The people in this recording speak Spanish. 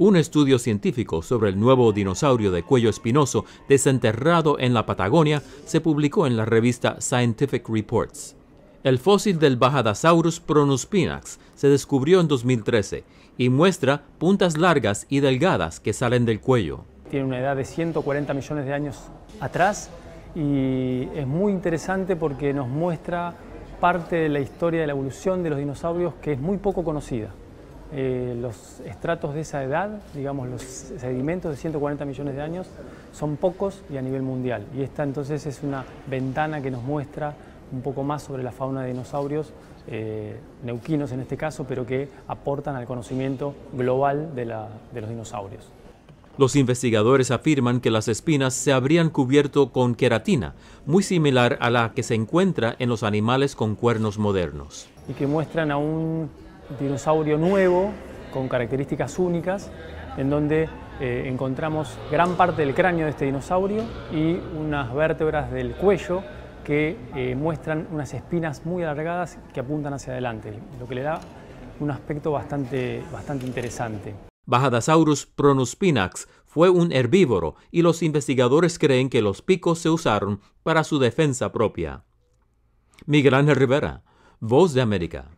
Un estudio científico sobre el nuevo dinosaurio de cuello espinoso desenterrado en la Patagonia se publicó en la revista Scientific Reports. El fósil del Bajadasaurus pronuspinax se descubrió en 2013 y muestra puntas largas y delgadas que salen del cuello. Tiene una edad de 140 millones de años atrás y es muy interesante porque nos muestra parte de la historia de la evolución de los dinosaurios que es muy poco conocida. Eh, los estratos de esa edad, digamos los sedimentos de 140 millones de años, son pocos y a nivel mundial. Y esta entonces es una ventana que nos muestra un poco más sobre la fauna de dinosaurios, eh, neuquinos en este caso, pero que aportan al conocimiento global de, de los dinosaurios. Los investigadores afirman que las espinas se habrían cubierto con queratina, muy similar a la que se encuentra en los animales con cuernos modernos. Y que muestran a un dinosaurio nuevo, con características únicas, en donde eh, encontramos gran parte del cráneo de este dinosaurio y unas vértebras del cuello que eh, muestran unas espinas muy alargadas que apuntan hacia adelante, lo que le da un aspecto bastante, bastante interesante. Bajadasaurus pronuspinax fue un herbívoro y los investigadores creen que los picos se usaron para su defensa propia. Miguel Ángel Rivera, Voz de América.